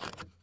you